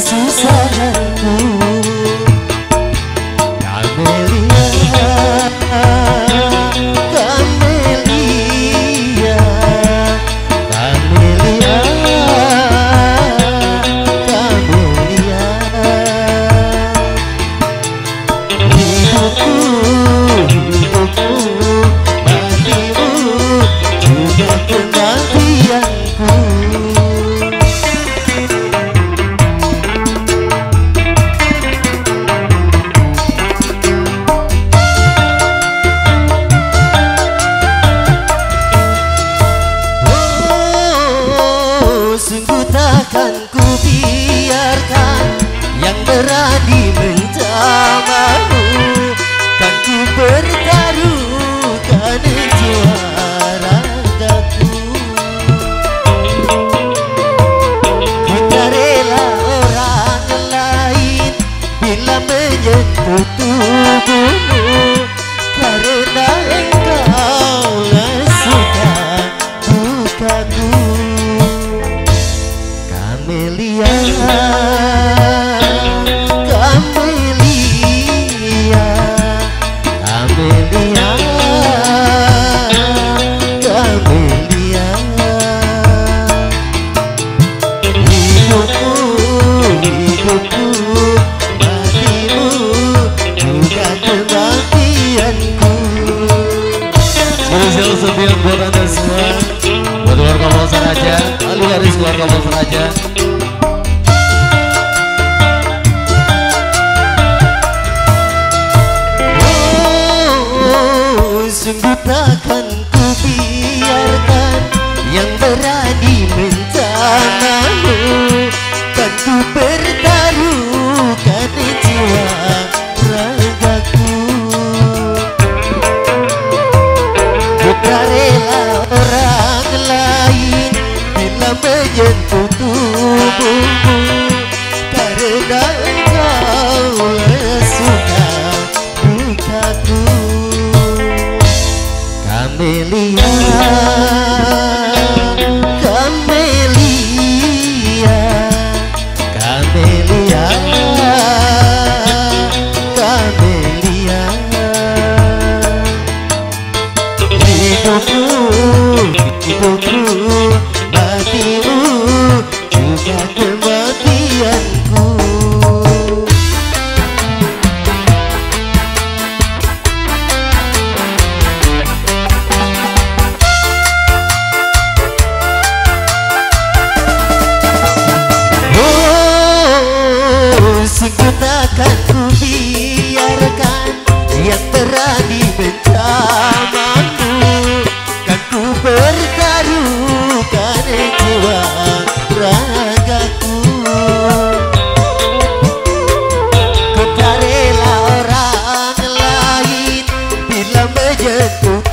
gözün sarı Camelia Camelia Camelia Camelia Hidupku hidupku. yeah. Tutup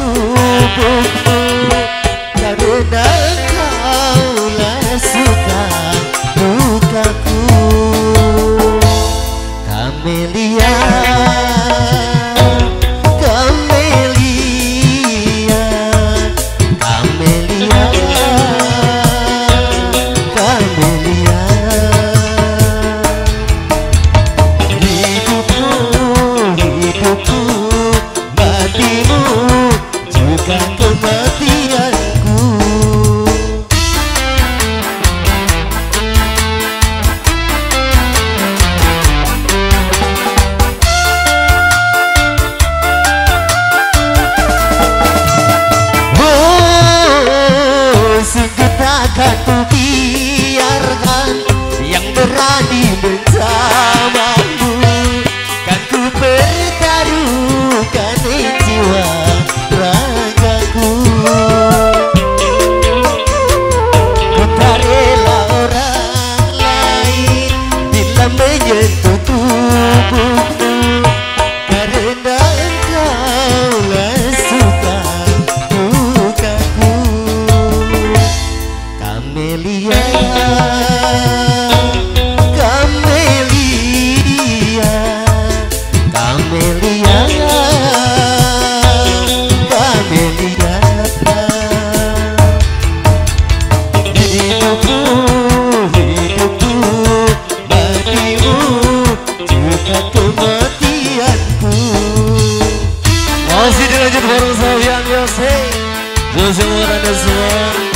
Yeah.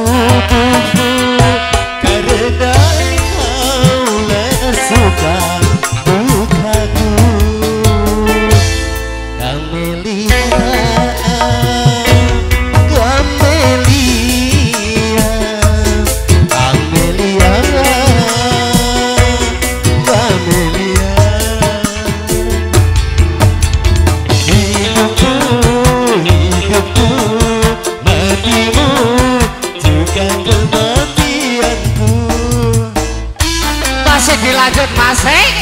Oh. asik.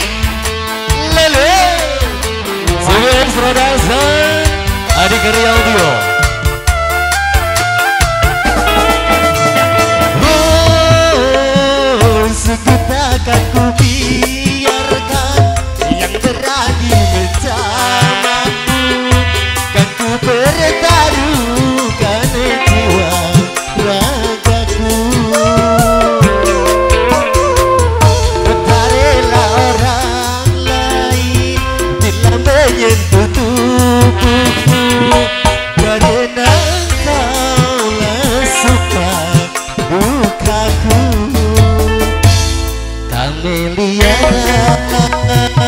Lele. Sebuah production Adik karya Audio. in the air